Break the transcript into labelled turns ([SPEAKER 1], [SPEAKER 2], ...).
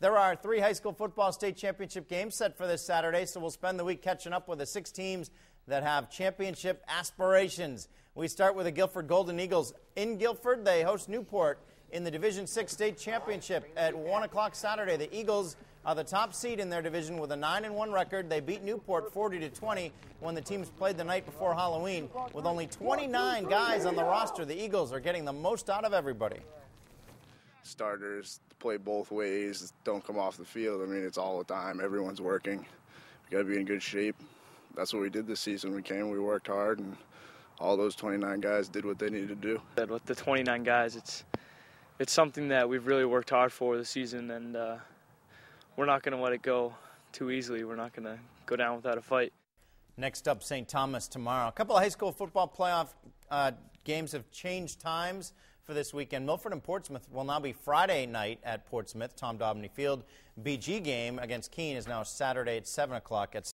[SPEAKER 1] There are three high school football state championship games set for this Saturday, so we'll spend the week catching up with the six teams that have championship aspirations. We start with the Gilford Golden Eagles. In Gilford, they host Newport in the Division Six state championship at 1 o'clock Saturday. The Eagles are the top seed in their division with a 9 and 1 record. They beat Newport 40 to 20 when the teams played the night before Halloween. With only 29 guys on the roster, the Eagles are getting the most out of everybody.
[SPEAKER 2] Starters play both ways, don't come off the field. I mean, it's all the time. Everyone's working. We got to be in good shape. That's what we did this season. We came, we worked hard, and all those 29 guys did what they needed to do.
[SPEAKER 3] With the 29 guys, it's it's something that we've really worked hard for this season, and uh, we're not going to let it go too easily. We're not going to go down without a fight.
[SPEAKER 1] Next up, St. Thomas tomorrow. A couple of high school football playoff uh, games have changed times for this weekend. Milford and Portsmouth will now be Friday night at Portsmouth, Tom Daubney Field. BG game against Keene is now Saturday at 7 o'clock at